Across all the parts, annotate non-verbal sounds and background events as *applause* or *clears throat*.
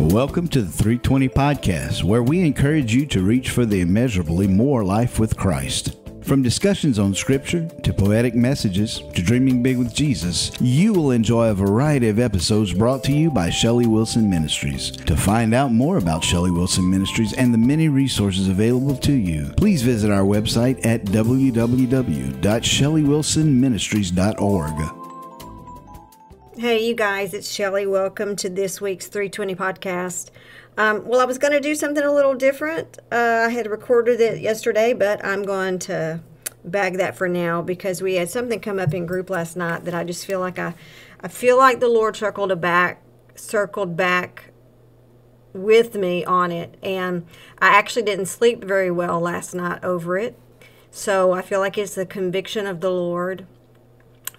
Welcome to the 320 Podcast, where we encourage you to reach for the immeasurably more life with Christ. From discussions on Scripture to poetic messages to dreaming big with Jesus, you will enjoy a variety of episodes brought to you by Shelly Wilson Ministries. To find out more about Shelly Wilson Ministries and the many resources available to you, please visit our website at www.shelleywilsonministries.org. Hey, you guys, it's Shelly. Welcome to this week's 320 podcast. Um, well, I was going to do something a little different. Uh, I had recorded it yesterday, but I'm going to bag that for now because we had something come up in group last night that I just feel like I, I feel like the Lord circled back, circled back with me on it, and I actually didn't sleep very well last night over it. So I feel like it's the conviction of the Lord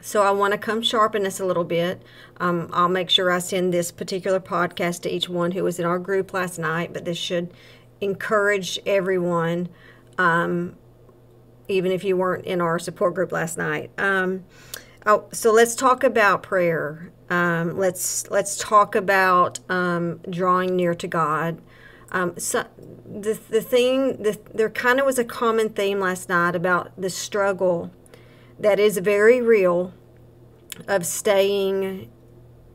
so I want to come sharpen this a little bit. Um, I'll make sure I send this particular podcast to each one who was in our group last night, but this should encourage everyone, um, even if you weren't in our support group last night. Um, oh, so let's talk about prayer. Um, let's let's talk about um, drawing near to God. Um, so the the thing the, there kind of was a common theme last night about the struggle that is very real of staying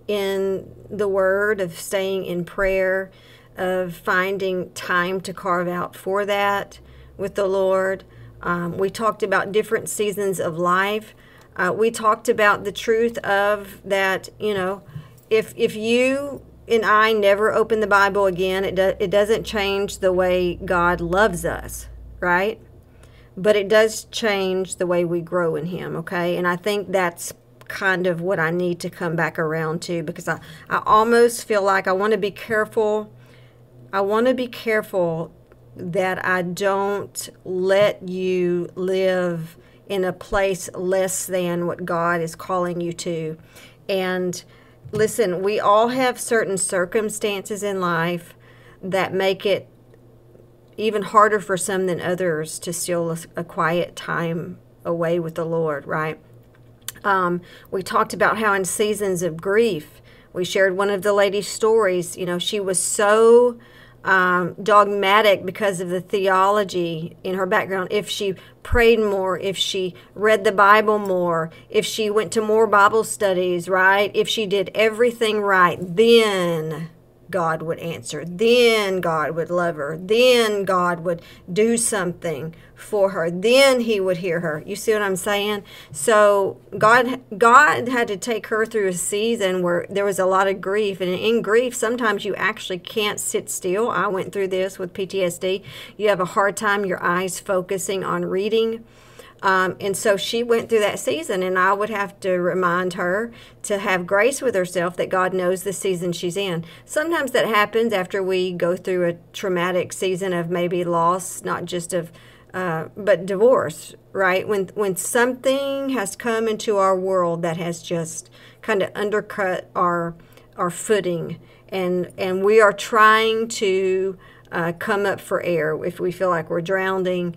in the Word, of staying in prayer, of finding time to carve out for that with the Lord. Um, we talked about different seasons of life. Uh, we talked about the truth of that, you know, if if you and I never open the Bible again, it do, it doesn't change the way God loves us, right? But it does change the way we grow in Him, okay? And I think that's kind of what I need to come back around to because I, I almost feel like I want to be careful. I want to be careful that I don't let you live in a place less than what God is calling you to. And listen, we all have certain circumstances in life that make it even harder for some than others to steal a, a quiet time away with the Lord, right? Um, we talked about how in seasons of grief, we shared one of the lady's stories. You know, she was so um, dogmatic because of the theology in her background. If she prayed more, if she read the Bible more, if she went to more Bible studies, right? If she did everything right, then God would answer. Then God would love her. Then God would do something for her. Then he would hear her. You see what I'm saying? So God God had to take her through a season where there was a lot of grief and in grief sometimes you actually can't sit still. I went through this with PTSD. You have a hard time your eyes focusing on reading um, and so she went through that season, and I would have to remind her to have grace with herself that God knows the season she's in. Sometimes that happens after we go through a traumatic season of maybe loss, not just of, uh, but divorce, right? When when something has come into our world that has just kind of undercut our our footing, and and we are trying to uh, come up for air if we feel like we're drowning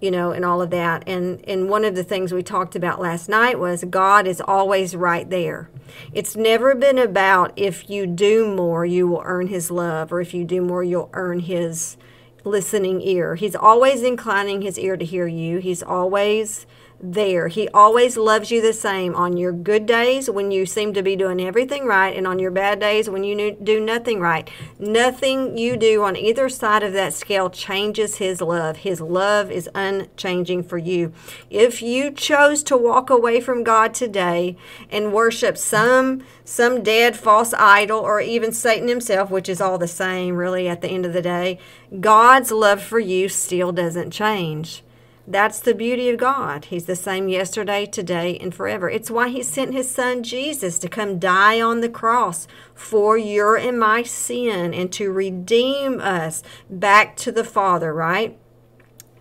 you know, and all of that. And and one of the things we talked about last night was God is always right there. It's never been about if you do more, you will earn his love, or if you do more, you'll earn his listening ear. He's always inclining his ear to hear you. He's always there. He always loves you the same on your good days when you seem to be doing everything right, and on your bad days when you do nothing right. Nothing you do on either side of that scale changes His love. His love is unchanging for you. If you chose to walk away from God today and worship some some dead false idol or even Satan himself, which is all the same really at the end of the day, God's love for you still doesn't change. That's the beauty of God. He's the same yesterday, today, and forever. It's why He sent His Son Jesus to come die on the cross for your and my sin and to redeem us back to the Father, right?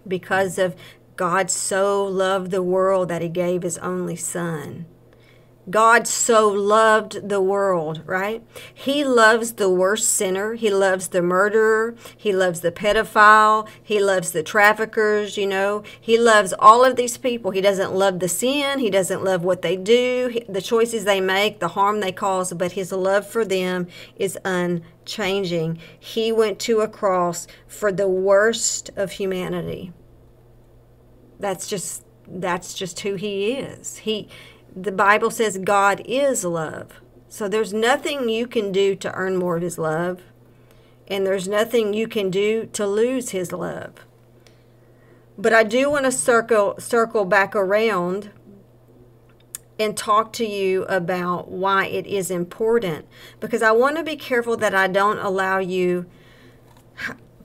Because of God so loved the world that He gave His only Son. God so loved the world, right? He loves the worst sinner. He loves the murderer. He loves the pedophile. He loves the traffickers, you know. He loves all of these people. He doesn't love the sin. He doesn't love what they do, the choices they make, the harm they cause, but his love for them is unchanging. He went to a cross for the worst of humanity. That's just that's just who he is. He the Bible says God is love. So there's nothing you can do to earn more of his love, and there's nothing you can do to lose his love. But I do want to circle circle back around and talk to you about why it is important because I want to be careful that I don't allow you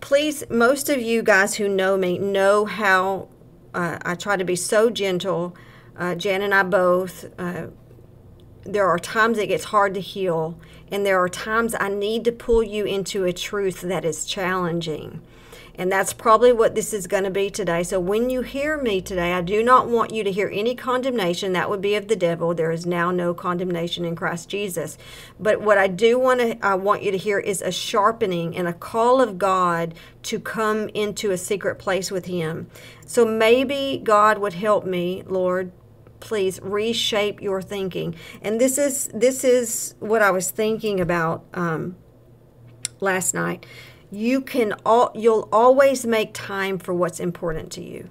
please most of you guys who know me know how uh, I try to be so gentle uh, Jan and I both, uh, there are times it gets hard to heal, and there are times I need to pull you into a truth that is challenging. And that's probably what this is going to be today. So when you hear me today, I do not want you to hear any condemnation. That would be of the devil. There is now no condemnation in Christ Jesus. But what I do want to I want you to hear is a sharpening and a call of God to come into a secret place with him. So maybe God would help me, Lord, please reshape your thinking. And this is this is what I was thinking about um, last night. You can all you'll always make time for what's important to you.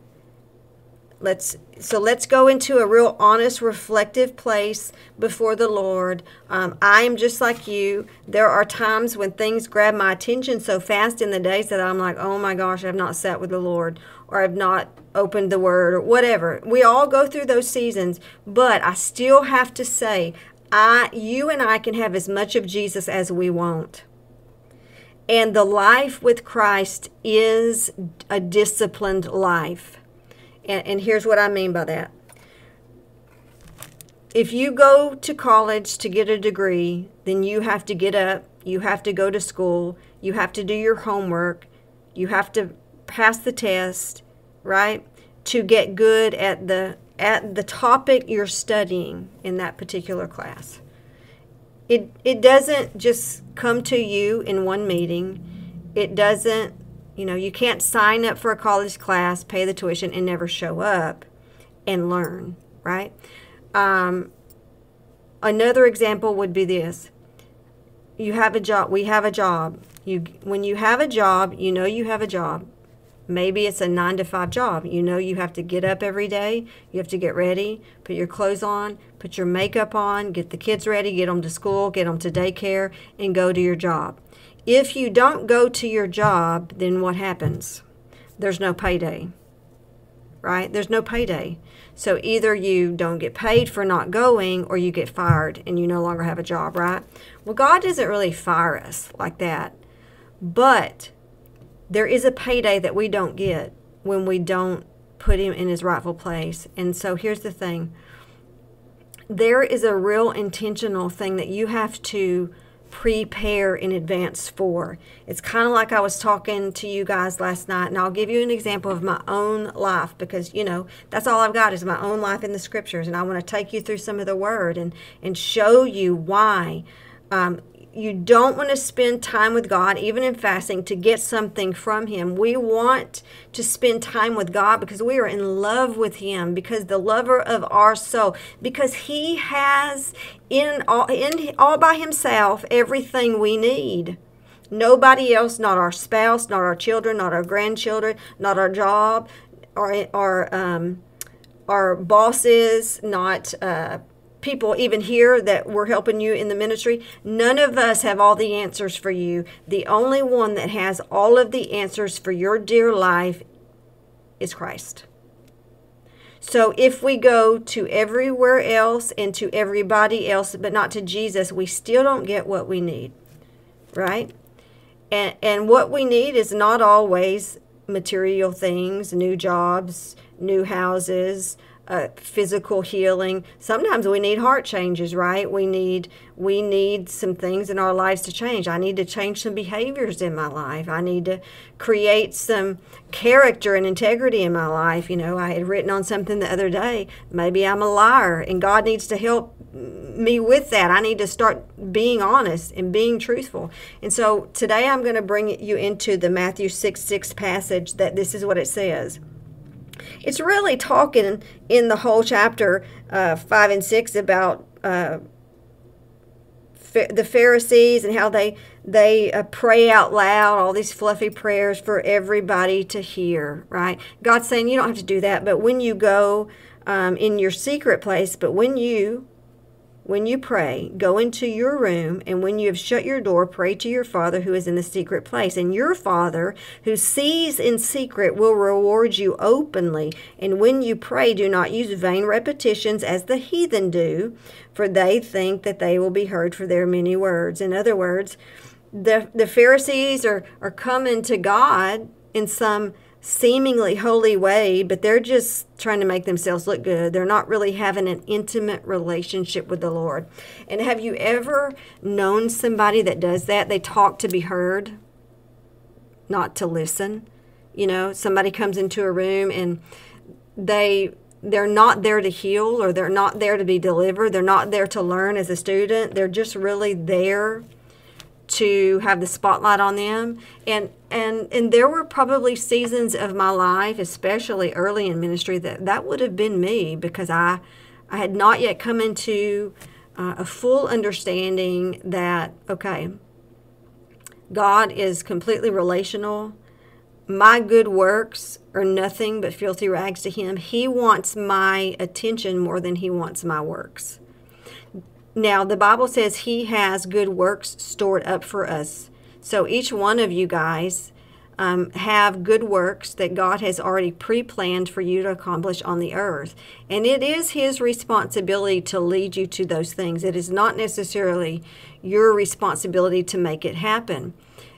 Let's so let's go into a real honest, reflective place before the Lord. Um, I am just like you. There are times when things grab my attention so fast in the days that I'm like, oh my gosh, I've not sat with the Lord, or I've not opened the Word, or whatever. We all go through those seasons, but I still have to say, I, you and I can have as much of Jesus as we want. And the life with Christ is a disciplined life. And, and here's what I mean by that. If you go to college to get a degree, then you have to get up, you have to go to school, you have to do your homework, you have to pass the test, right? To get good at the at the topic you're studying in that particular class. It it doesn't just come to you in one meeting. It doesn't, you know, you can't sign up for a college class, pay the tuition and never show up and learn, right? Um, another example would be this. You have a job, we have a job. You when you have a job, you know you have a job Maybe it's a nine to five job. You know, you have to get up every day, you have to get ready, put your clothes on, put your makeup on, get the kids ready, get them to school, get them to daycare, and go to your job. If you don't go to your job, then what happens? There's no payday, right? There's no payday. So either you don't get paid for not going or you get fired and you no longer have a job, right? Well, God doesn't really fire us like that. But there is a payday that we don't get when we don't put him in his rightful place. And so here's the thing there is a real intentional thing that you have to prepare in advance for. It's kind of like I was talking to you guys last night, and I'll give you an example of my own life because, you know, that's all I've got is my own life in the scriptures. And I want to take you through some of the word and, and show you why um, you don't want to spend time with God, even in fasting, to get something from Him. We want to spend time with God because we are in love with Him, because the lover of our soul, because He has in all, in all by Himself everything we need. Nobody else, not our spouse, not our children, not our grandchildren, not our job, our our um, our bosses, not uh, people even here that we're helping you in the ministry, none of us have all the answers for you. The only one that has all of the answers for your dear life is Christ. So if we go to everywhere else and to everybody else, but not to Jesus, we still don't get what we need, right? And, and what we need is not always material things, new jobs, new houses, uh, physical healing. Sometimes we need heart changes, right? We need we need some things in our lives to change. I need to change some behaviors in my life. I need to create some character and integrity in my life. You know, I had written on something the other day. Maybe I'm a liar, and God needs to help me with that. I need to start being honest and being truthful. And so today I'm going to bring you into the Matthew 6 6 passage that this is what it says. It's really talking in the whole chapter uh, 5 and 6 about uh, the Pharisees and how they they uh, pray out loud all these fluffy prayers for everybody to hear right? God's saying you don't have to do that but when you go um, in your secret place but when you when you pray, go into your room, and when you have shut your door, pray to your Father who is in the secret place. And your Father who sees in secret will reward you openly. And when you pray, do not use vain repetitions as the heathen do, for they think that they will be heard for their many words. In other words, the, the Pharisees are, are coming to God in some seemingly holy way, but they're just trying to make themselves look good. They're not really having an intimate relationship with the Lord. And have you ever known somebody that does that? They talk to be heard, not to listen. You know, somebody comes into a room and they they're not there to heal or they're not there to be delivered. They're not there to learn as a student. They're just really there to have the spotlight on them. And and and there were probably seasons of my life especially early in ministry that that would have been me because i i had not yet come into uh, a full understanding that okay god is completely relational. My good works are nothing but filthy rags to him. He wants my attention more than he wants my works now, the Bible says He has good works stored up for us. So each one of you guys um, have good works that God has already pre planned for you to accomplish on the earth. And it is His responsibility to lead you to those things. It is not necessarily your responsibility to make it happen.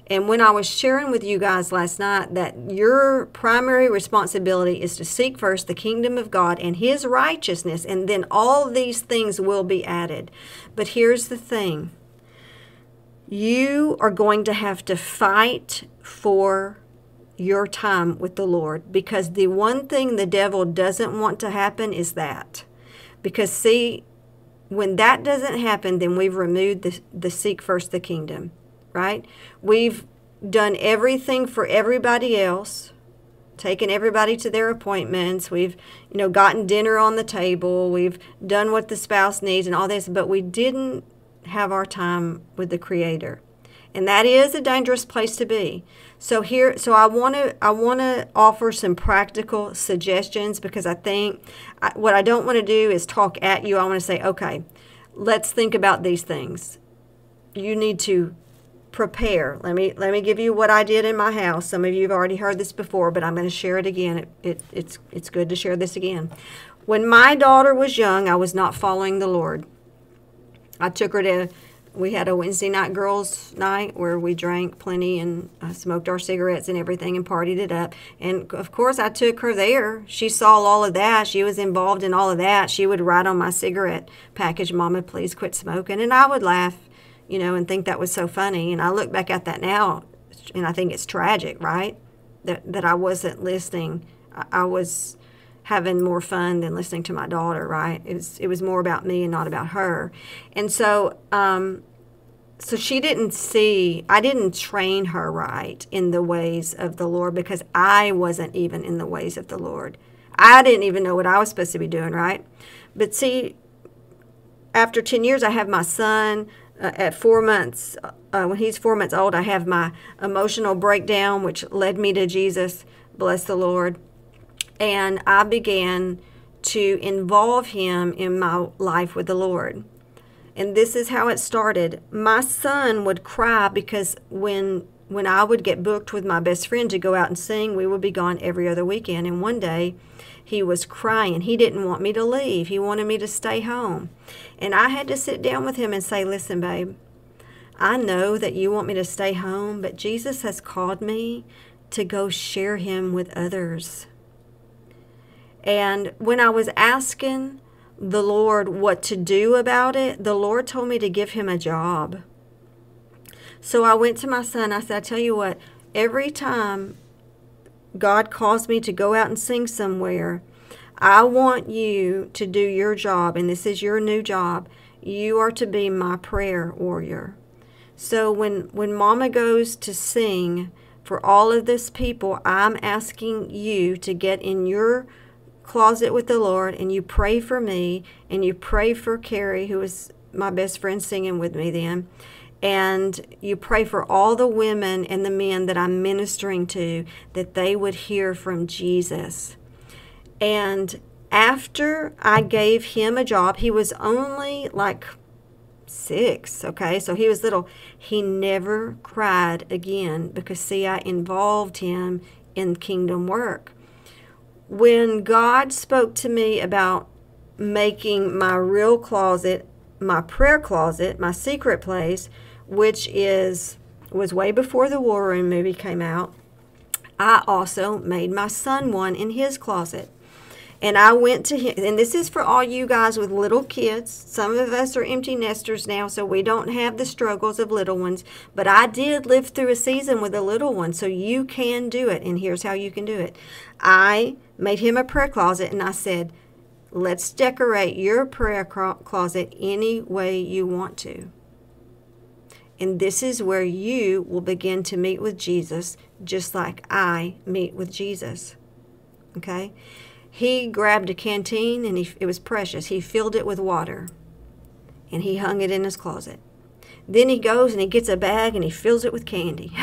And when I was sharing with you guys last night that your primary responsibility is to seek first the kingdom of God and his righteousness, and then all these things will be added. But here's the thing you are going to have to fight for your time with the Lord because the one thing the devil doesn't want to happen is that. Because, see, when that doesn't happen, then we've removed the, the seek first the kingdom right? We've done everything for everybody else, taken everybody to their appointments. We've, you know, gotten dinner on the table. We've done what the spouse needs and all this, but we didn't have our time with the creator. And that is a dangerous place to be. So here so I want to I want to offer some practical suggestions because I think I, what I don't want to do is talk at you. I want to say, "Okay, let's think about these things." You need to prepare. Let me let me give you what I did in my house. Some of you have already heard this before, but I'm going to share it again. It, it, it's it's good to share this again. When my daughter was young, I was not following the Lord. I took her to we had a Wednesday night girls' night where we drank plenty and uh, smoked our cigarettes and everything and partied it up. And of course, I took her there. She saw all of that. She was involved in all of that. She would write on my cigarette package, Mama, please quit smoking. And I would laugh you know, and think that was so funny. And I look back at that now, and I think it's tragic, right? That that I wasn't listening. I, I was having more fun than listening to my daughter, right? It was it was more about me and not about her. And so um so she didn't see I didn't train her right in the ways of the Lord because I wasn't even in the ways of the Lord. I didn't even know what I was supposed to be doing, right? But see after 10 years I have my son uh, at four months, uh, when he's four months old, I have my emotional breakdown, which led me to Jesus. Bless the Lord. And I began to involve him in my life with the Lord. And this is how it started. My son would cry because when when I would get booked with my best friend to go out and sing, we would be gone every other weekend. And one day he was crying. He didn't want me to leave. He wanted me to stay home. And I had to sit down with him and say, Listen, babe, I know that you want me to stay home, but Jesus has called me to go share him with others. And when I was asking the Lord what to do about it, the Lord told me to give him a job. So I went to my son. I said, I tell you what, every time God calls me to go out and sing somewhere, I want you to do your job, and this is your new job. You are to be my prayer warrior. So when when Mama goes to sing for all of this people, I'm asking you to get in your closet with the Lord and you pray for me and you pray for Carrie, who was my best friend singing with me then. And you pray for all the women and the men that I'm ministering to that they would hear from Jesus. And after I gave him a job, he was only like six, okay? So he was little. He never cried again because, see, I involved him in kingdom work. When God spoke to me about making my real closet my prayer closet, my secret place, which is was way before the War Room movie came out. I also made my son one in his closet. And I went to him, and this is for all you guys with little kids. Some of us are empty nesters now, so we don't have the struggles of little ones. But I did live through a season with a little one, so you can do it. And here's how you can do it I made him a prayer closet, and I said, Let's decorate your prayer closet any way you want to. And this is where you will begin to meet with Jesus, just like I meet with Jesus. Okay? He grabbed a canteen and he, it was precious. He filled it with water and he hung it in his closet. Then he goes and he gets a bag and he fills it with candy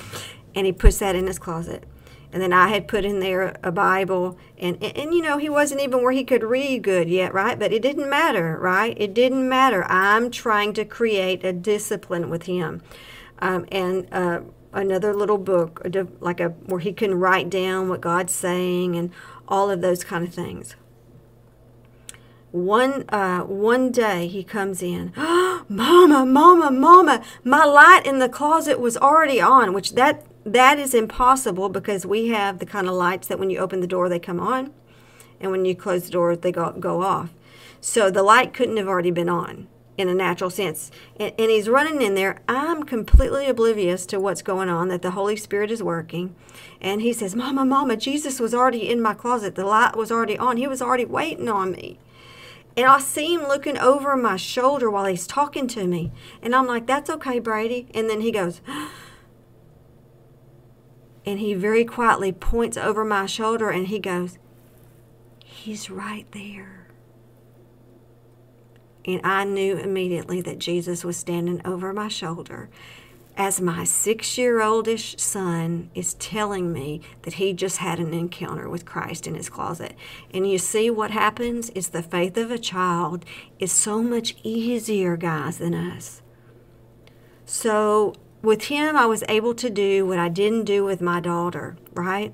*laughs* and he puts that in his closet and then I had put in there a Bible, and, and, and you know he wasn't even where he could read good yet, right? But it didn't matter, right? It didn't matter. I'm trying to create a discipline with him, um, and uh, another little book, like a where he can write down what God's saying and all of those kind of things. One uh, one day he comes in, *gasps* Mama, Mama, Mama, my light in the closet was already on, which that that is impossible because we have the kind of lights that when you open the door they come on and when you close the door they go, go off. So the light couldn't have already been on in a natural sense. And, and he's running in there. I'm completely oblivious to what's going on that the holy spirit is working. And he says mama mama jesus was already in my closet. The light was already on. He was already waiting on me. And I see him looking over my shoulder while he's talking to me. And I'm like, that's okay, Brady. And then he goes, and he very quietly points over my shoulder and he goes, He's right there. And I knew immediately that Jesus was standing over my shoulder as my six year oldish son is telling me that he just had an encounter with Christ in his closet. And you see what happens is the faith of a child is so much easier, guys, than us. So with him, I was able to do what I didn't do with my daughter, right?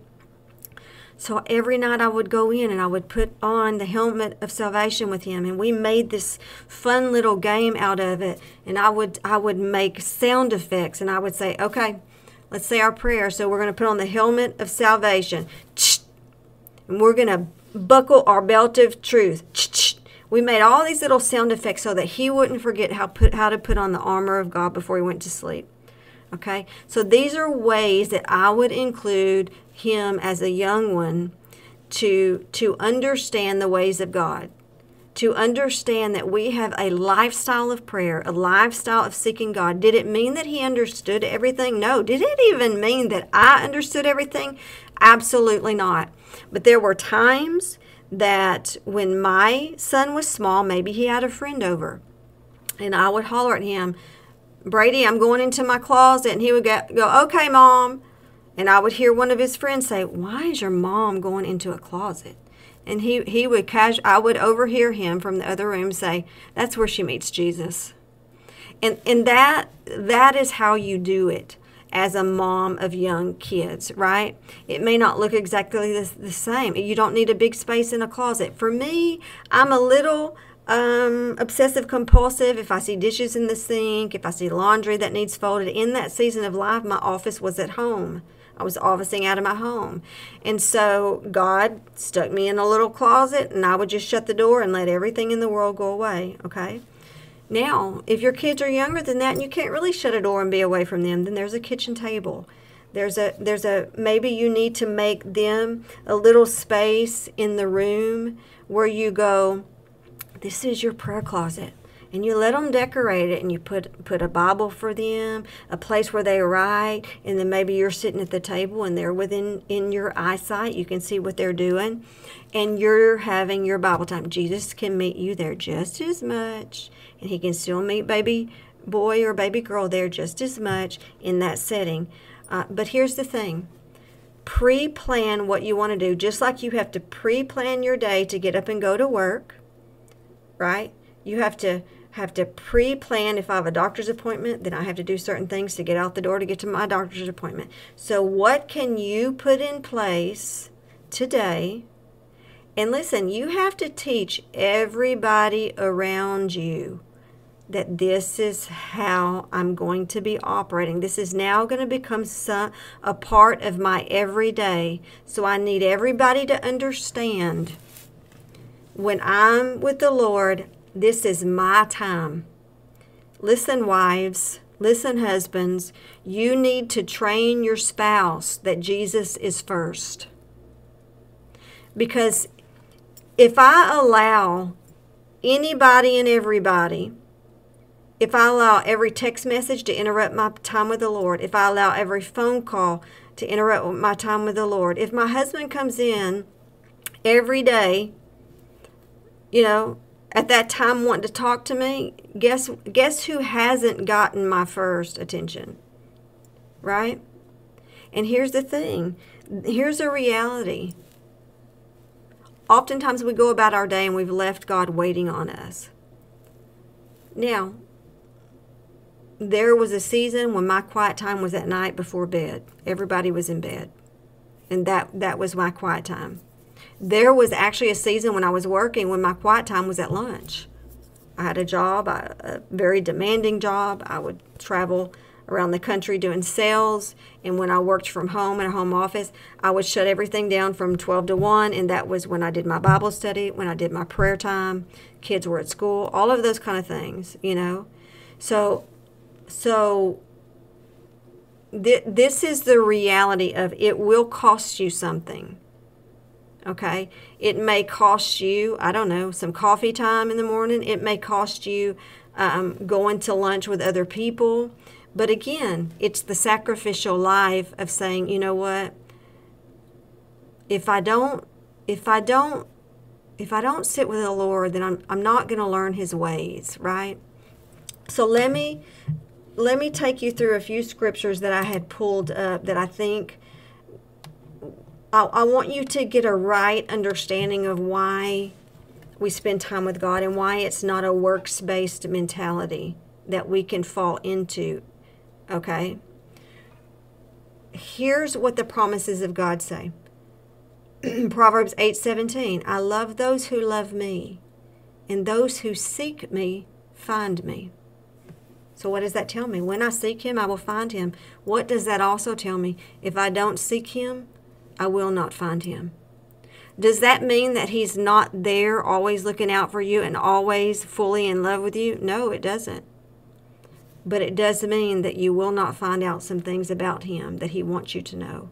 So every night I would go in and I would put on the helmet of salvation with him and we made this fun little game out of it and I would I would make sound effects and I would say, "Okay, let's say our prayer. So we're going to put on the helmet of salvation. And we're going to buckle our belt of truth. We made all these little sound effects so that he wouldn't forget how put how to put on the armor of God before he went to sleep. Okay, so these are ways that I would include him as a young one to to understand the ways of God, to understand that we have a lifestyle of prayer, a lifestyle of seeking God. Did it mean that he understood everything? No. Did it even mean that I understood everything? Absolutely not. But there were times that when my son was small, maybe he had a friend over, and I would holler at him, Brady, I'm going into my closet. And he would go, okay, mom. And I would hear one of his friends say, why is your mom going into a closet? And he, he would cash, I would overhear him from the other room say, that's where she meets Jesus. And, and that, that is how you do it as a mom of young kids, right? It may not look exactly the, the same. You don't need a big space in a closet. For me, I'm a little um, obsessive compulsive. If I see dishes in the sink, if I see laundry that needs folded, in that season of life, my office was at home. I was officing out of my home. And so God stuck me in a little closet, and I would just shut the door and let everything in the world go away, okay? Now, if your kids are younger than that and you can't really shut a door and be away from them, then there's a kitchen table There's a there's a maybe you need to make them a little space in the room where you go, this is your prayer closet. And you let them decorate it and you put put a bible for them a place where they write and then maybe you're sitting at the table and they're within in your eyesight you can see what they're doing. And you're having your bible time. Jesus can meet you there just as much. And he can still meet baby boy or baby girl there just as much in that setting. Uh, but here's the thing. Pre plan what you want to do, just like you have to pre plan your day to get up and go to work, right? You have to have to pre plan if I have a doctor's appointment, then I have to do certain things to get out the door to get to my doctor's appointment. So, what can you put in place today? And listen, you have to teach everybody around you that this is how I'm going to be operating. This is now going to become some, a part of my everyday. So I need everybody to understand when I'm with the Lord, this is my time. Listen, wives, listen, husbands, you need to train your spouse that Jesus is first. Because if I allow anybody and everybody if I allow every text message to interrupt my time with the Lord, if I allow every phone call to interrupt my time with the Lord, if my husband comes in every day, you know, at that time wanting to talk to me, guess guess who hasn't gotten my first attention? Right? And here's the thing. Here's a reality. Oftentimes we go about our day and we've left God waiting on us. Now, there was a season when my quiet time was at night before bed. Everybody was in bed. And that, that was my quiet time. There was actually a season when I was working when my quiet time was at lunch. I had a job, a very demanding job. I would travel around the country doing sales. And when I worked from home in a home office, I would shut everything down from 12 to 1. And that was when I did my Bible study, when I did my prayer time, kids were at school, all of those kind of things, you know. So so th- this is the reality of it will cost you something. Okay? It may cost you, I don't know, some coffee time in the morning. It may cost you um, going to lunch with other people. But again, it's the sacrificial life of saying, you know what? If I don't, if I don't, if I don't sit with the Lord, then I'm, I'm not going to learn his ways, right? So let me let me take you through a few scriptures that I had pulled up that I think I, I, want you to get a right understanding of why we spend time with God and why it's not a works based mentality that we can fall into. Okay? Here's what the promises of God say. *clears throat* Proverbs 8:17 I love those who love me and those who seek me find me. So, what does that tell me? When I seek him, I will find him. What does that also tell me? If I don't seek him, I will not find him. Does that mean that he's not there, always looking out for you and always fully in love with you? No, it doesn't. But it does mean that you will not find out some things about him that he wants you to know.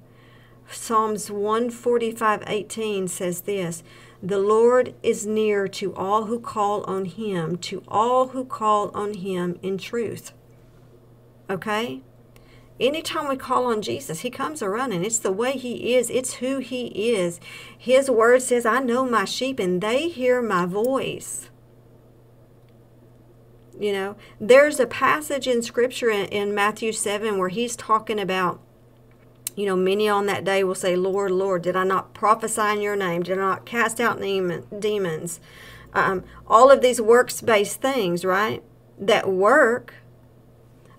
Psalms 145:18 says this, "The Lord is near to all who call on him, to all who call on him in truth." Okay? Anytime we call on Jesus, he comes a running. It's the way he is, it's who he is. His word says, I know my sheep and they hear my voice. You know, there's a passage in scripture in, in Matthew 7 where he's talking about you know, many on that day will say, Lord, Lord, did I not prophesy in your name? Did I not cast out demons? Um, all of these works based things, right? That work.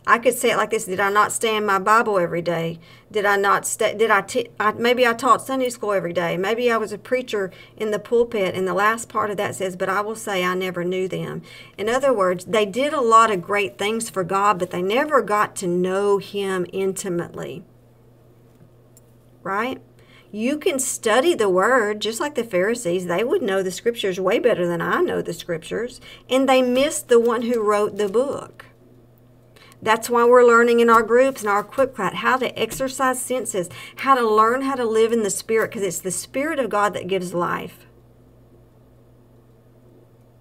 I could say it like this: Did I not stand my Bible every day? Did I not? St- did I, t- I? Maybe I taught Sunday school every day. Maybe I was a preacher in the pulpit. And the last part of that says, "But I will say I never knew them." In other words, they did a lot of great things for God, but they never got to know Him intimately right? You can study the word just like the Pharisees. They would know the scriptures way better than I know the scriptures, and they missed the one who wrote the book. That's why we're learning in our groups and our equip class how to exercise senses, how to learn how to live in the Spirit, because it's the Spirit of God that gives life.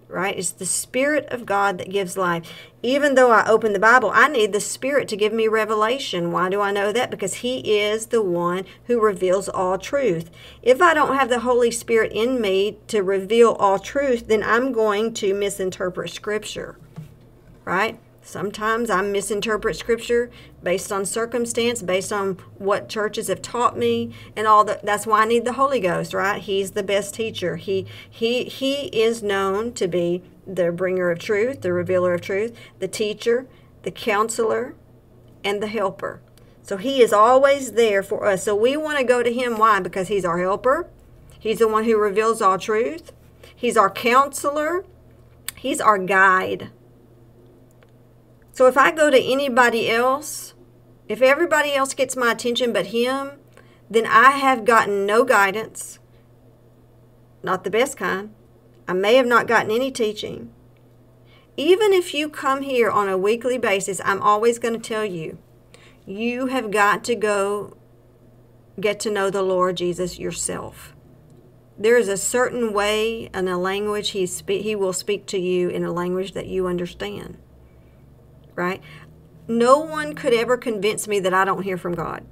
Right? It's the Spirit of God that gives life. Even though I open the Bible, I need the Spirit to give me revelation. Why do I know that? Because He is the one who reveals all truth. If I don't have the Holy Spirit in me to reveal all truth, then I'm going to misinterpret Scripture. Right? Sometimes I misinterpret scripture based on circumstance, based on what churches have taught me, and all that. That's why I need the Holy Ghost, right? He's the best teacher. He he he is known to be the bringer of truth, the revealer of truth, the teacher, the counselor, and the helper. So he is always there for us. So we want to go to him. Why? Because he's our helper. He's the one who reveals all truth. He's our counselor. He's our guide. So if I go to anybody else, if everybody else gets my attention but him, then I have gotten no guidance, not the best kind. I may have not gotten any teaching. Even if you come here on a weekly basis, I'm always going to tell you, you have got to go get to know the Lord Jesus yourself. There is a certain way and a language he, spe- he will speak to you in a language that you understand right? No one could ever convince me that I don't hear from God.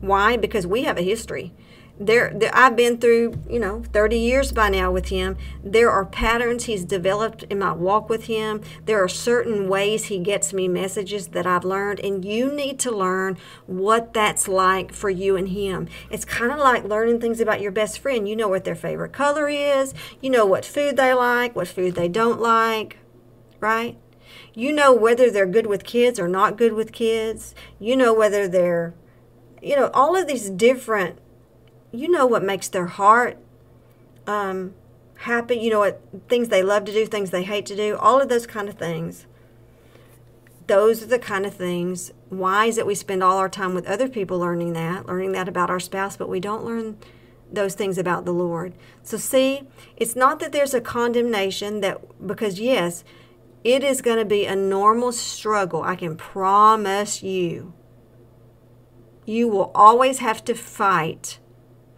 Why? Because we have a history. There, there, I've been through, you know, 30 years by now with him. There are patterns he's developed in my walk with him. There are certain ways he gets me messages that I've learned, and you need to learn what that's like for you and him. It's kind of like learning things about your best friend. You know what their favorite color is, you know what food they like, what food they don't like, right? You know whether they're good with kids or not good with kids. You know whether they're, you know, all of these different, you know what makes their heart um, happy. You know what things they love to do, things they hate to do, all of those kind of things. Those are the kind of things. Why is it we spend all our time with other people learning that, learning that about our spouse, but we don't learn those things about the Lord? So, see, it's not that there's a condemnation that, because yes, it is going to be a normal struggle. I can promise you. You will always have to fight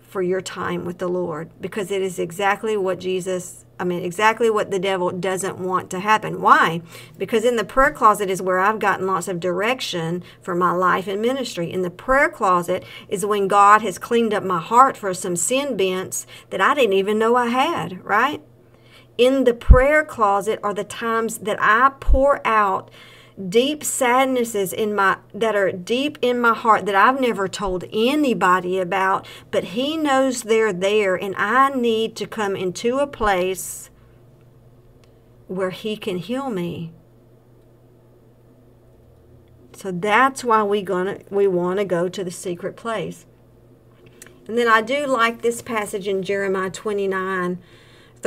for your time with the Lord because it is exactly what Jesus, I mean, exactly what the devil doesn't want to happen. Why? Because in the prayer closet is where I've gotten lots of direction for my life and ministry. In the prayer closet is when God has cleaned up my heart for some sin bents that I didn't even know I had, right? In the prayer closet are the times that I pour out deep sadnesses in my that are deep in my heart that I've never told anybody about, but he knows they're there and I need to come into a place where he can heal me. So that's why we gonna we want to go to the secret place. And then I do like this passage in Jeremiah 29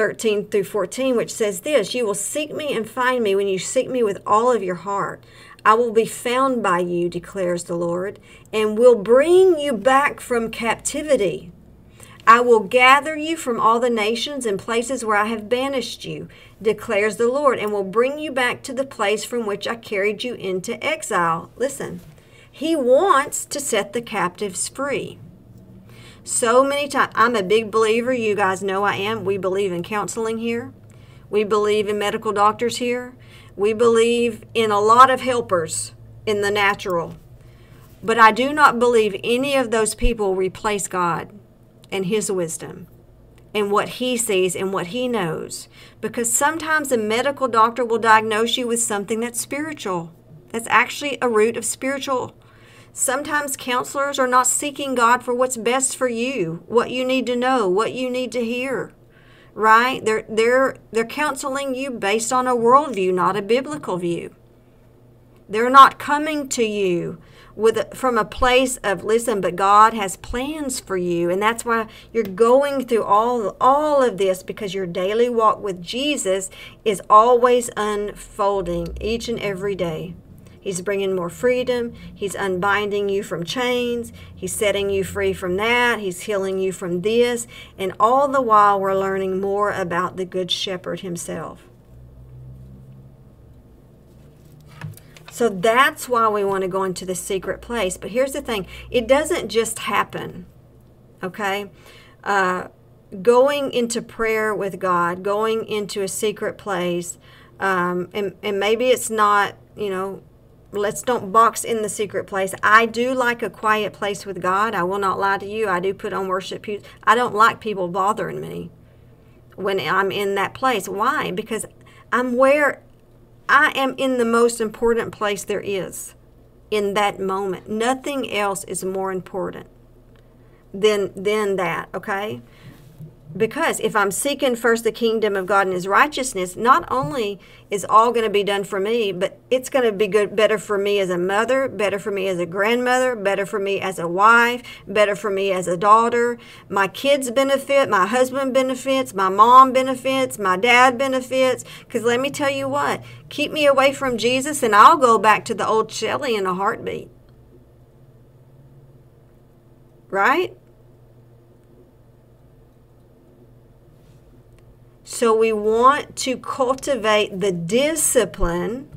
13 through 14, which says this You will seek me and find me when you seek me with all of your heart. I will be found by you, declares the Lord, and will bring you back from captivity. I will gather you from all the nations and places where I have banished you, declares the Lord, and will bring you back to the place from which I carried you into exile. Listen, He wants to set the captives free so many times. I'm a big believer. You guys know I am. We believe in counseling here. We believe in medical doctors here. We believe in a lot of helpers in the natural. But I do not believe any of those people replace God and His wisdom and what He sees and what He knows. Because sometimes a medical doctor will diagnose you with something that's spiritual, that's actually a root of spiritual Sometimes counselors are not seeking God for what's best for you, what you need to know, what you need to hear. Right? They're they're they're counseling you based on a worldview, not a biblical view. They're not coming to you with from a place of listen, but God has plans for you, and that's why you're going through all all of this because your daily walk with Jesus is always unfolding each and every day. He's bringing more freedom. He's unbinding you from chains. He's setting you free from that. He's healing you from this. And all the while, we're learning more about the Good Shepherd himself. So that's why we want to go into the secret place. But here's the thing it doesn't just happen, okay? Uh, going into prayer with God, going into a secret place, um, and, and maybe it's not, you know, let's don't box in the secret place. I do like a quiet place with God. I will not lie to you. I do put on worship. I don't like people bothering me when I'm in that place. Why? Because I'm where I am in the most important place there is in that moment. Nothing else is more important than than that, okay? Because if I'm seeking first the kingdom of God and his righteousness, not only is all going to be done for me, but it's going to be good better for me as a mother, better for me as a grandmother, better for me as a wife, better for me as a daughter. My kids benefit, my husband benefits, my mom benefits, my dad benefits. Because let me tell you what, keep me away from Jesus and I'll go back to the old Shelly in a heartbeat. Right? So we want to cultivate the discipline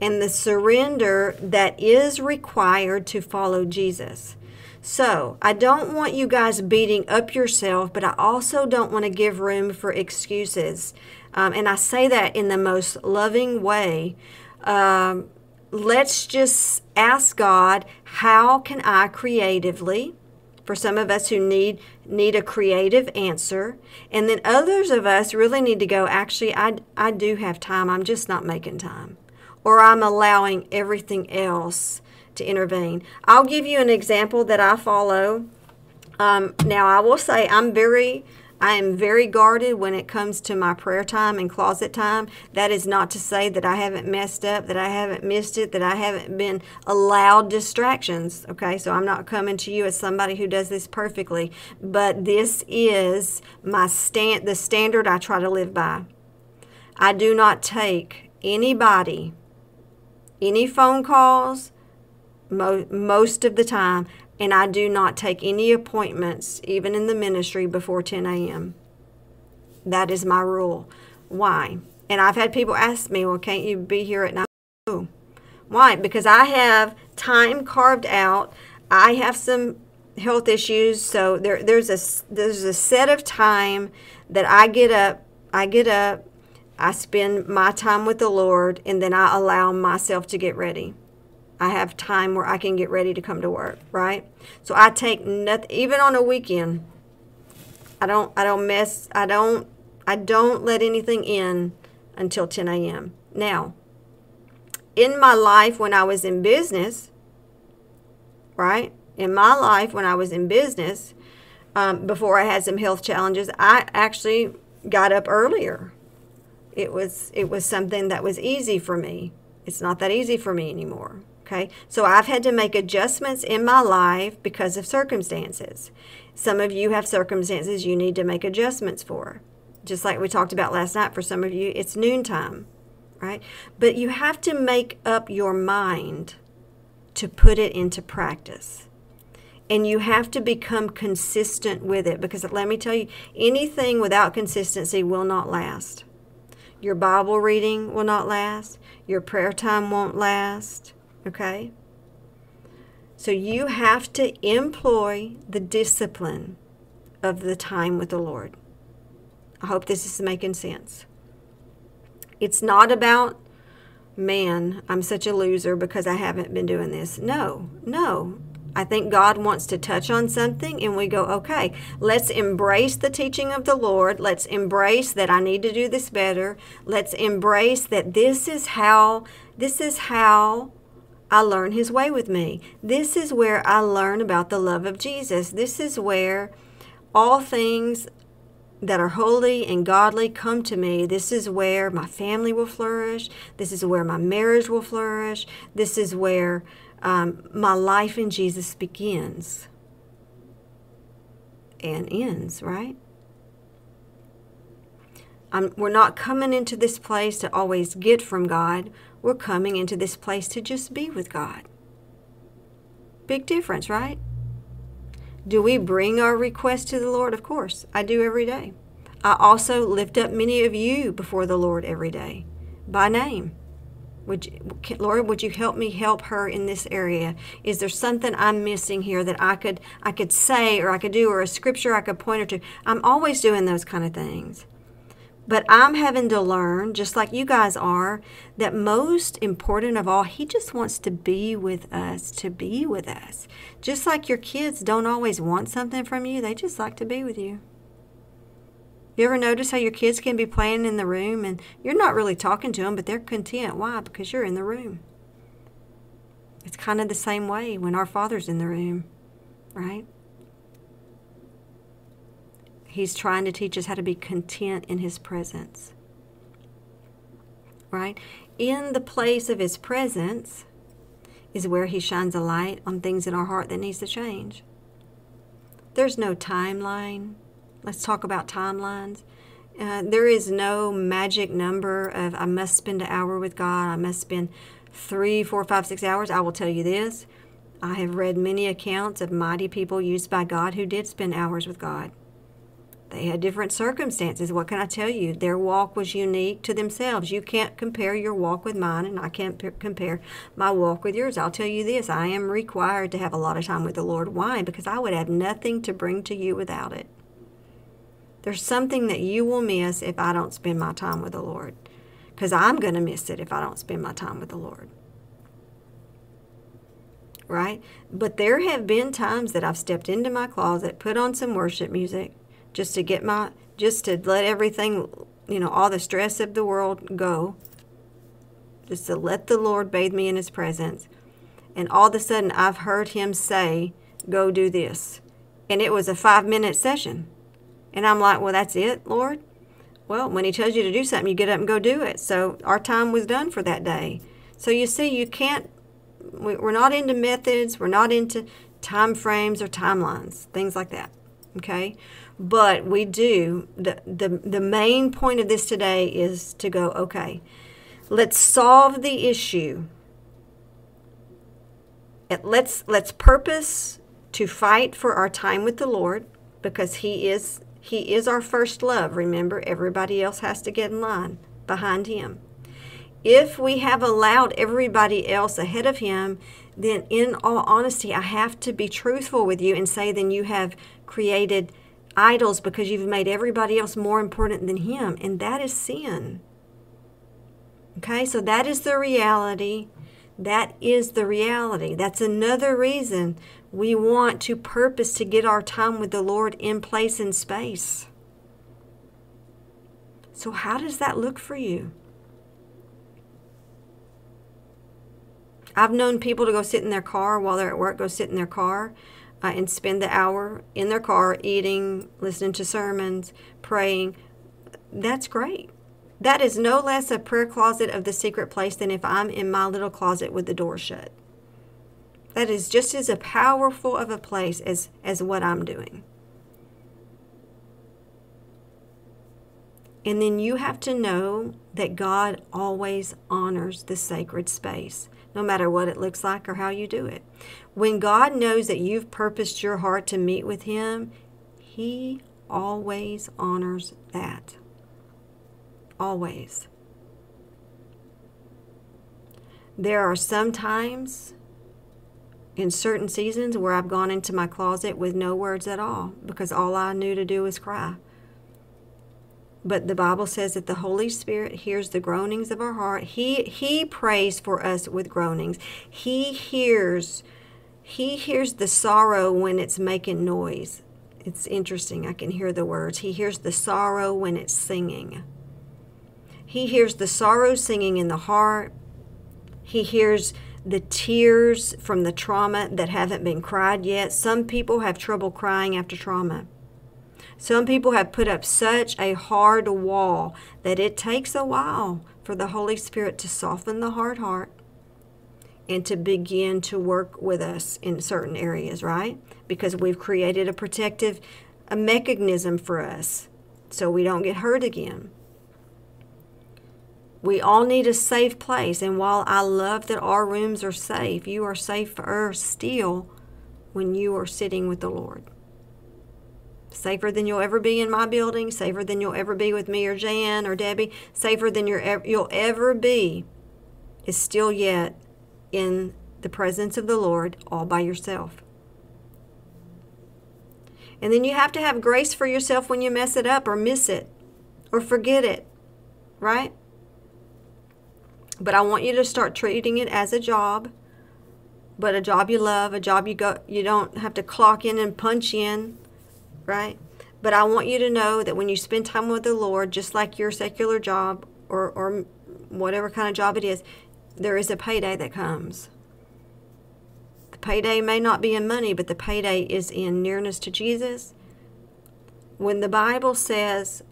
and the surrender that is required to follow Jesus. So, I don't want you guys beating up yourself, but I also don't want to give room for excuses. Um, and I say that in the most loving way. Um, let's just ask God, how can I creatively, for some of us who need need a creative answer. And then others of us really need to go actually I, I do have time. I'm just not making time. Or i'm allowing everything else to intervene. I'll give you an example that i follow. Um, now i will say i'm very I am very guarded when it comes to my prayer time and closet time. That is not to say that I haven't messed up, that I haven't missed it, that I haven't been allowed distractions. Okay, so I'm not coming to you as somebody who does this perfectly, but this is my stand the standard I try to live by. I do not take anybody any phone calls mo- most of the time and I do not take any appointments, even in the ministry, before 10 a.m. That is my rule. Why? And I've had people ask me, well, can't you be here at 9? Oh. Why? Because I have time carved out. I have some health issues, so there, there's a there's a set of time that I get up. I get up. I spend my time with the Lord, and then I allow myself to get ready. I have time where I can get ready to come to work, right? So I take nothing, even on a weekend. I don't, I don't mess, I don't, I don't let anything in until 10 a.m. Now, in my life when I was in business, right? In my life when I was in business, um, before I had some health challenges, I actually got up earlier. It was it was something that was easy for me. It's not that easy for me anymore. Okay, so I've had to make adjustments in my life because of circumstances. Some of you have circumstances you need to make adjustments for. Just like we talked about last night, for some of you, it's noontime, right? But you have to make up your mind to put it into practice. And you have to become consistent with it because let me tell you, anything without consistency will not last. Your Bible reading will not last. Your prayer time won't last. Okay? So you have to employ the discipline of the time with the Lord. I hope this is making sense. It's not about, man, I'm such a loser because I haven't been doing this. No, no. I think God wants to touch on something and we go, okay, let's embrace the teaching of the Lord. Let's embrace that I need to do this better. Let's embrace that this is how, this is how I learn his way with me. This is where I learn about the love of Jesus. This is where all things that are holy and godly come to me. This is where my family will flourish. This is where my marriage will flourish. This is where um, my life in Jesus begins and ends, right? I'm, we're not coming into this place to always get from God we're coming into this place to just be with God. Big difference, right? Do we bring our requests to the Lord? Of course, I do every day. I also lift up many of you before the Lord every day by name. Would you, Lord, would you help me help her in this area? Is there something I'm missing here that I could I could say or I could do or a scripture I could point her to? I'm always doing those kind of things. But I'm having to learn, just like you guys are, that most important of all, He just wants to be with us, to be with us. Just like your kids don't always want something from you, they just like to be with you. You ever notice how your kids can be playing in the room and you're not really talking to them, but they're content? Why? Because you're in the room. It's kind of the same way when our Father's in the room, right? He's trying to teach us how to be content in His presence. Right? In the place of His presence is where He shines a light on things in our heart that needs to change. There's no timeline. Let's talk about timelines. Uh, there is no magic number of I must spend an hour with God. I must spend three, four, five, six hours. I will tell you this. I have read many accounts of mighty people used by God who did spend hours with God. They had different circumstances. What can I tell you? Their walk was unique to themselves. You can't compare your walk with mine, and I can't compare my walk with yours. I'll tell you this I am required to have a lot of time with the Lord. Why? Because I would have nothing to bring to you without it. There's something that you will miss if I don't spend my time with the Lord. Because I'm going to miss it if I don't spend my time with the Lord right? But there have been times that I've stepped into my closet, put on some worship music, just to get my just to let everything you know all the stress of the world go. Just to let the lord bathe me in his presence. And all of a sudden i've heard him say go do this. And it was a five minute session. And i'm like well that's it lord? Well when he tells you to do something you get up and go do it. So our time was done for that day. So you see you can't we're not into methods. We're not into time frames or timelines things like that okay? But we do the, the the main point of this today is to go okay let's solve the issue. Let's let's purpose to fight for our time with the lord because he is he is our first love. Remember everybody else has to get in line behind him. If we have allowed everybody else ahead of him then in all honesty i have to be truthful with you and say then you have created idols because you've made everybody else more important than Him, and that is sin. Okay, so that is the reality. That is the reality. That's another reason we want to purpose to get our time with the Lord in place and space. So, how does that look for you? I've known people to go sit in their car while they're at work, go sit in their car uh, and spend the hour in their car eating, listening to sermons, praying, that's great. That is no less a prayer closet of the secret place than if I'm in my little closet with the door shut. That is just as powerful of a place as, as what I'm doing. And then you have to know that God always honors the sacred space, no matter what it looks like or how you do it. When God knows that you've purposed your heart to meet with Him, He always honors that. Always. There are some times in certain seasons where I've gone into my closet with no words at all because all I knew to do was cry. But the Bible says that the Holy Spirit hears the groanings of our heart. He he prays for us with groanings. He hears he hears the sorrow when it's making noise. It's interesting. I can hear the words. He hears the sorrow when it's singing. He hears the sorrow singing in the heart. He hears the tears from the trauma that haven't been cried yet. Some people have trouble crying after trauma. Some people have put up such a hard wall that it takes a while for the Holy Spirit to soften the hard heart and to begin to work with us in certain areas, right? Because we've created a protective a mechanism for us so we don't get hurt again. We all need a safe place, and while I love that our rooms are safe, you are safer still when you are sitting with the Lord. Safer than you'll ever be in my building, safer than you'll ever be with me or Jan or Debbie, safer than you'll ever be is still yet in the presence of the Lord all by yourself. And then you have to have grace for yourself when you mess it up or miss it or forget it, right? But I want you to start treating it as a job, but a job you love, a job you go you don't have to clock in and punch in, right? But I want you to know that when you spend time with the Lord, just like your secular job or, or whatever kind of job it is, there is a payday that comes The payday may not be in money, but the payday is in nearness to Jesus. When the Bible says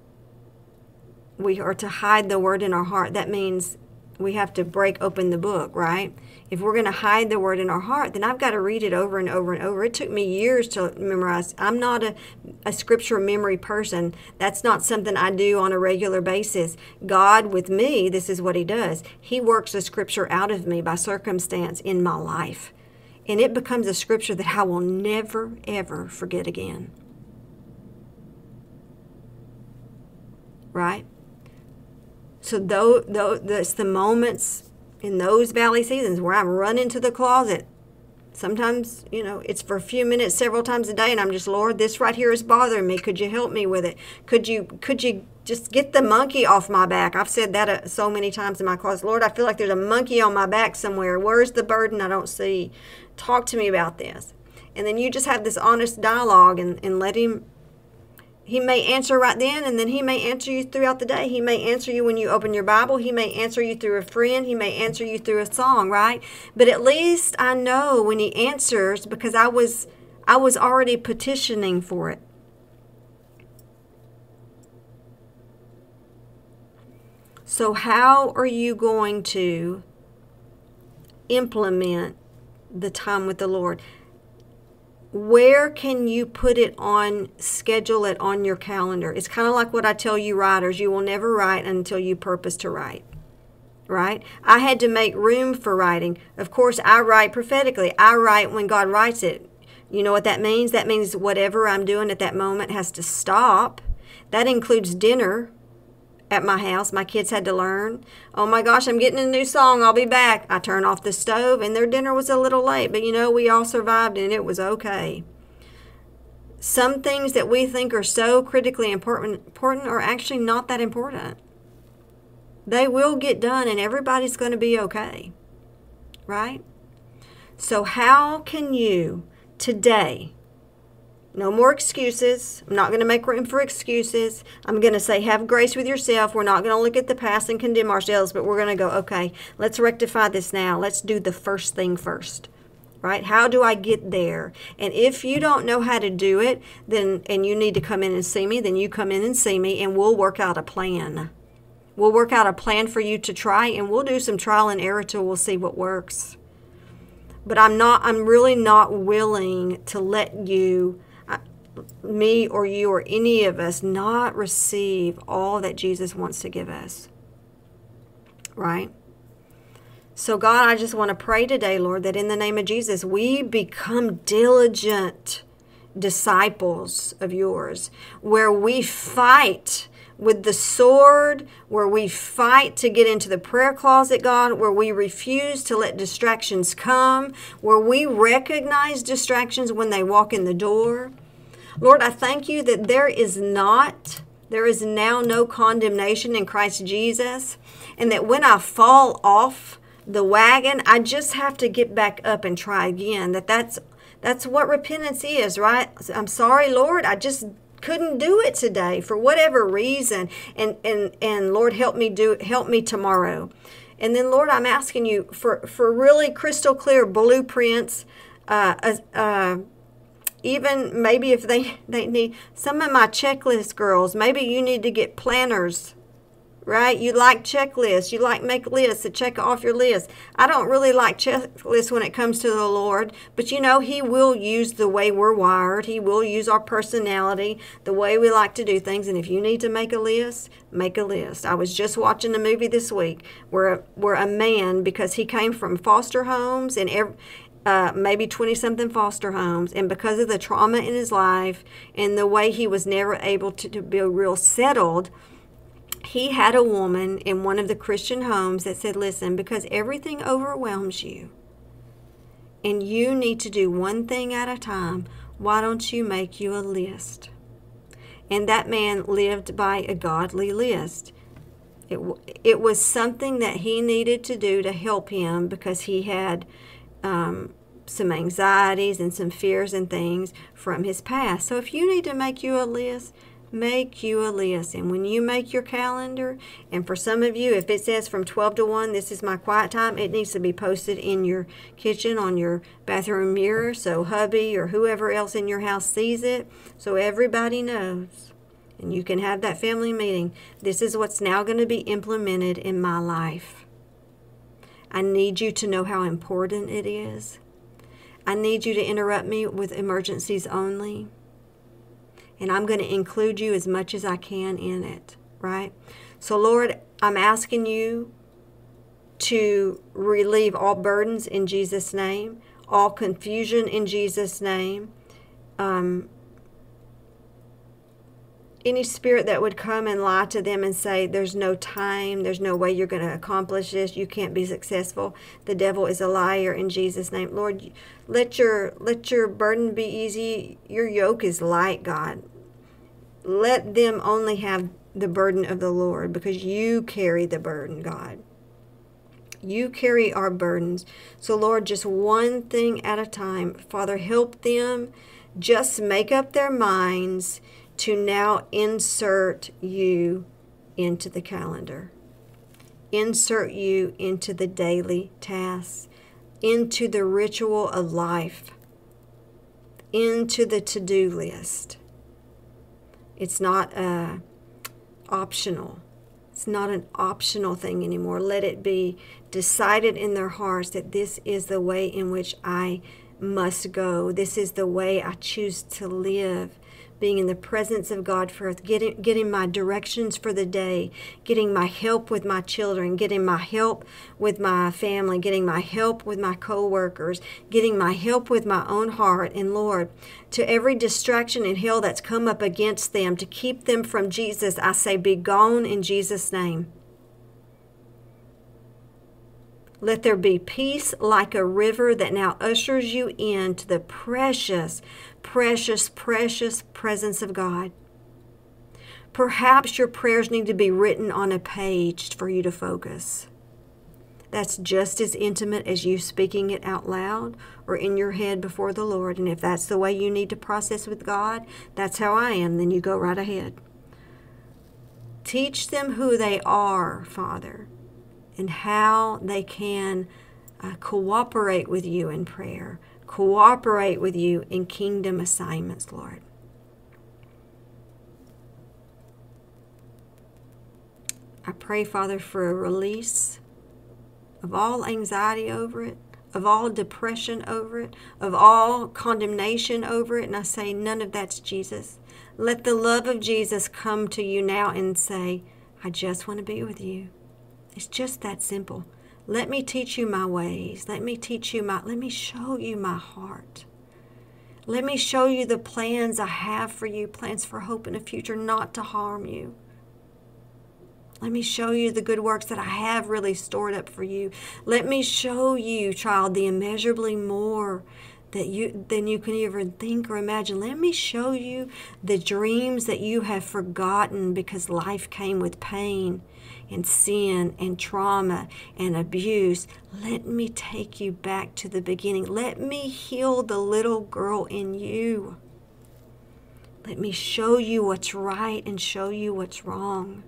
we are to hide the word in our heart, that means we have to break open the book, right? If we're going to hide the word in our heart, then I've got to read it over and over and over. It took me years to memorize. I'm not a, a scripture memory person. That's not something I do on a regular basis. God, with me, this is what He does. He works the scripture out of me by circumstance in my life and it becomes a scripture that I will never, ever forget again. Right? So, though, though that's the moments in those valley seasons where I'm running to the closet. Sometimes, you know, it's for a few minutes, several times a day, and I'm just, Lord, this right here is bothering me. Could you help me with it? Could you, could you just get the monkey off my back. I've said that uh, so many times in my closet. Lord, I feel like there's a monkey on my back somewhere. Where's the burden I don't see? Talk to me about this. And then you just have this honest dialogue and, and let him. He may answer right then, and then he may answer you throughout the day. He may answer you when you open your Bible. He may answer you through a friend. He may answer you through a song, right? But at least I know when he answers because I was I was already petitioning for it. So, how are you going to implement the time with the Lord? Where can you put it on, schedule it on your calendar? It's kind of like what I tell you writers you will never write until you purpose to write. Right? I had to make room for writing. Of course, I write prophetically. I write when God writes it. You know what that means? That means whatever I'm doing at that moment has to stop. That includes dinner at my house. My kids had to learn. Oh my gosh, I'm getting a new song. I'll be back. I turn off the stove, and their dinner was a little late, but you know, we all survived and it was okay. Some things that we think are so critically important, important are actually not that important. They will get done, and everybody's going to be okay. Right? So, how can you today no more excuses. I'm not going to make room for excuses. I'm going to say, have grace with yourself. We're not going to look at the past and condemn ourselves, but we're going to go, okay, let's rectify this now. Let's do the first thing first. Right? How do I get there? And if you don't know how to do it, then and you need to come in and see me, then you come in and see me and we'll work out a plan. We'll work out a plan for you to try and we'll do some trial and error till we'll see what works. But I'm not I'm really not willing to let you me or you or any of us not receive all that Jesus wants to give us. Right? So, God, I just want to pray today, Lord, that in the name of Jesus, we become diligent disciples of yours, where we fight with the sword, where we fight to get into the prayer closet, God, where we refuse to let distractions come, where we recognize distractions when they walk in the door, Lord, I thank you that there is not, there is now no condemnation in Christ Jesus, and that when I fall off the wagon, I just have to get back up and try again. That that's that's what repentance is, right? I'm sorry, Lord, I just couldn't do it today for whatever reason, and and and Lord, help me do help me tomorrow. And then, Lord, I'm asking you for for really crystal clear blueprints. Uh, uh, even maybe if they, they need some of my checklist girls, maybe you need to get planners, right? You like checklists, you like make lists to check off your list. I don't really like checklists when it comes to the Lord, but you know, He will use the way we're wired, He will use our personality, the way we like to do things. And if you need to make a list, make a list. I was just watching a movie this week where, where a man, because he came from foster homes and every, uh, maybe 20 something foster homes, and because of the trauma in his life and the way he was never able to, to be real settled, he had a woman in one of the Christian homes that said, Listen, because everything overwhelms you and you need to do one thing at a time, why don't you make you a list? And that man lived by a godly list. It, it was something that he needed to do to help him because he had um, some anxieties and some fears and things from his past. So if you need to make you a list, make you a list. And when you make your calendar, and for some of you, if it says from 12 to 1, this is my quiet time, it needs to be posted in your kitchen on your bathroom mirror so hubby or whoever else in your house sees it so everybody knows. And you can have that family meeting. This is what's now going to be implemented in my life. I need you to know how important it is. I need you to interrupt me with emergencies only and I'm going to include you as much as I can in it, right? So, Lord, I'm asking you to relieve all burdens in Jesus' name, all confusion in Jesus' name. Um, any spirit that would come and lie to them and say, There's no time, there's no way you're going to accomplish this, you can't be successful. The devil is a liar in Jesus' name. Lord, let your let your burden be easy. Your yoke is light, God. Let them only have the burden of the Lord because you carry the burden, God. You carry our burdens. So, Lord, just one thing at a time. Father, help them just make up their minds to now insert you into the calendar, insert you into the daily tasks, into the ritual of life, into the to do list. It's not uh, optional. It's not an optional thing anymore. Let it be decided in their hearts that this is the way in which I must go. This is the way I choose to live being in the presence of God first, getting, getting my directions for the day, getting my help with my children, getting my help with my family, getting my help with my coworkers, getting my help with my own heart. And Lord, to every distraction in hell that's come up against them to keep them from Jesus, I say, be gone in Jesus' name. Let there be peace like a river that now ushers you into the precious, precious, precious presence of God. Perhaps your prayers need to be written on a page for you to focus. That's just as intimate as you speaking it out loud or in your head before the Lord. And if that's the way you need to process with God, that's how I am, then you go right ahead. Teach them who they are, Father and how they can uh, cooperate with you in prayer, cooperate with you in kingdom assignments, Lord. I pray, Father, for a release of all anxiety over it, of all depression over it, of all condemnation over it. And I say, none of that's Jesus. Let the love of Jesus come to you now and say, I just want to be with you. It's just that simple. Let me teach you my ways. Let me teach you my, let me show you my heart. Let me show you the plans I have for you, plans for hope in a future, not to harm you. Let me show you the good works that I have really stored up for you. Let me show you, child, the immeasurably more that you than you can even think or imagine. Let me show you the dreams that you have forgotten because life came with pain and sin and trauma and abuse. Let me take you back to the beginning. Let me heal the little girl in you. Let me show you what's right and show you what's wrong.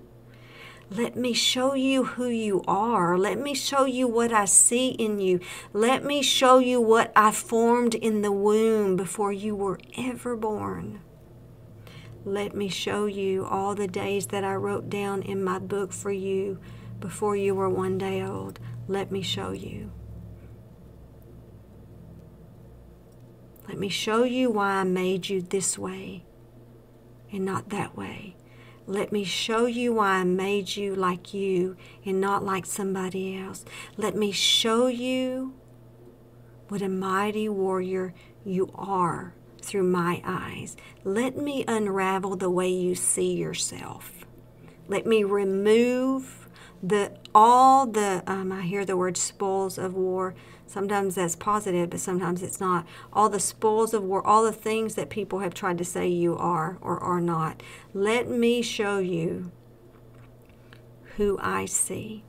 Let me show you who you are. Let me show you what I see in you. Let me show you what I formed in the womb before you were ever born. Let me show you all the days that I wrote down in my book for you before you were one day old. Let me show you. Let me show you why I made you this way and not that way. Let me show you why I made you like you and not like somebody else. Let me show you what a mighty warrior you are through my eyes. Let me unravel the way you see yourself. Let me remove the all the um, I hear the word spoils of war. Sometimes that's positive, but sometimes it's not. All the spoils of war, all the things that people have tried to say you are or are not. Let me show you who I see.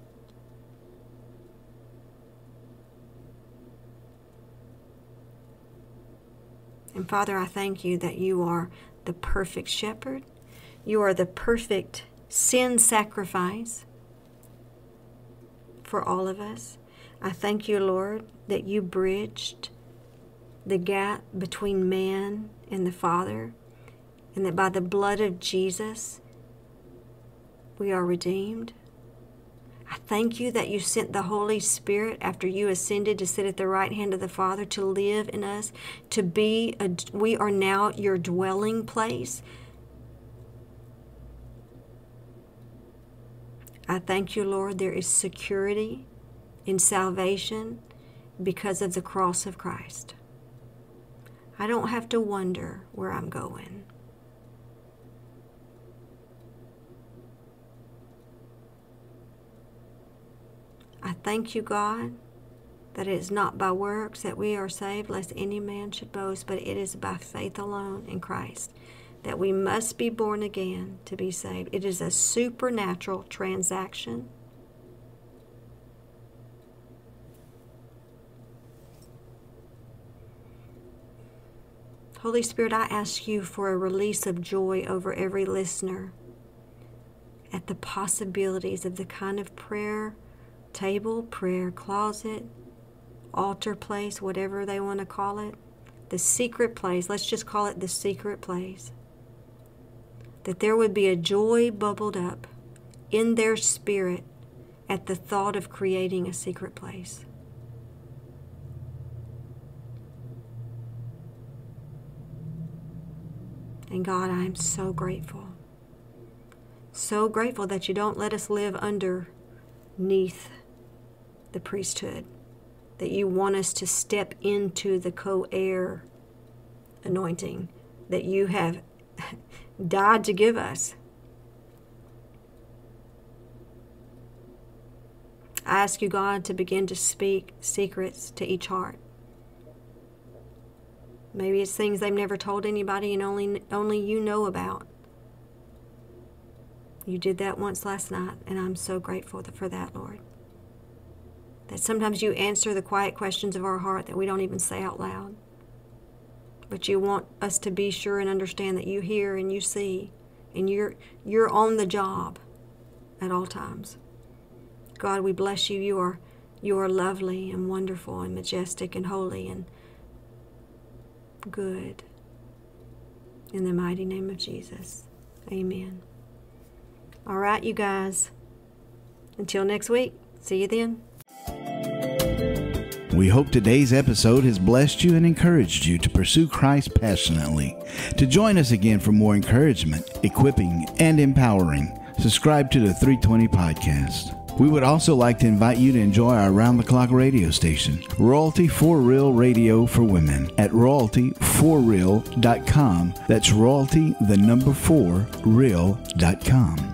And Father, I thank you that you are the perfect shepherd. You are the perfect sin sacrifice for all of us. I thank you, Lord, that you bridged the gap between man and the Father, and that by the blood of Jesus, we are redeemed. I thank you that you sent the Holy Spirit after you ascended to sit at the right hand of the Father to live in us, to be, a, we are now your dwelling place. I thank you, Lord, there is security in salvation because of the cross of Christ. I don't have to wonder where I'm going. I thank you, God, that it is not by works that we are saved, lest any man should boast, but it is by faith alone in Christ that we must be born again to be saved. It is a supernatural transaction. Holy Spirit, I ask you for a release of joy over every listener at the possibilities of the kind of prayer table, prayer closet, altar place, whatever they want to call it, the secret place, let's just call it the secret place, that there would be a joy bubbled up in their spirit at the thought of creating a secret place. And God, I am so grateful. So grateful that you don't let us live underneath the priesthood, that you want us to step into the co heir anointing that you have *laughs* died to give us. I ask you, God, to begin to speak secrets to each heart. Maybe it's things they've never told anybody and only, only you know about. You did that once last night, and I'm so grateful for that, Lord. That sometimes you answer the quiet questions of our heart that we don't even say out loud. But you want us to be sure and understand that you hear and you see, and you're, you're on the job at all times. God, we bless you. You are, you are lovely and wonderful and majestic and holy and good. In the mighty name of Jesus. Amen. All right, you guys. Until next week, see you then. We hope today's episode has blessed you and encouraged you to pursue Christ passionately. To join us again for more encouragement, equipping, and empowering, subscribe to the 320 podcast. We would also like to invite you to enjoy our round the clock radio station, Royalty for Real Radio for Women, at royalty4real.com. That's royalty, the number four, real.com.